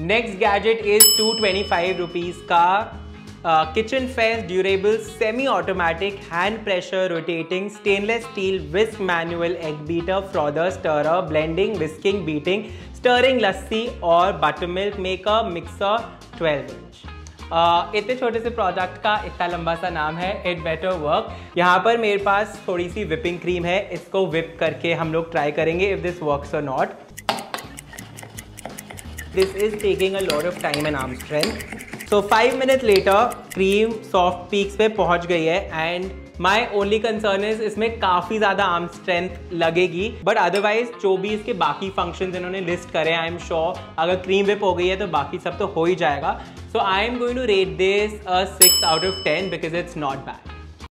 Next gadget is two twenty five rupees का kitchen face durable semi automatic hand pressure rotating stainless steel whisk manual egg beater frother stirrer blending whisking beating stirring lassi और butter milk maker mixer 12 inch इतने छोटे से product का इतना लंबा सा नाम है इट बेटर वर्क यहाँ पर मेरे पास थोड़ी सी विपिंग क्रीम है, इसको विप करके हम लोग ट्राई करेंगे इफ़ दिस वर्क्स और not this is taking a lot of time and arm strength so five minute later cream soft peaks पे पहुँच गई है and my only concern is इसमें काफ़ी ज़्यादा आर्म स्ट्रेंथ लगेगी। बट अदरवाइज़ जो भी इसके बाकी फ़ंक्शन इन्होंने लिस्ट करे आई एम श्योर अगर क्रीम विप हो गई है तो बाकी सब तो हो ही जाएगा। So I am going to rate this six out of ten because it's not bad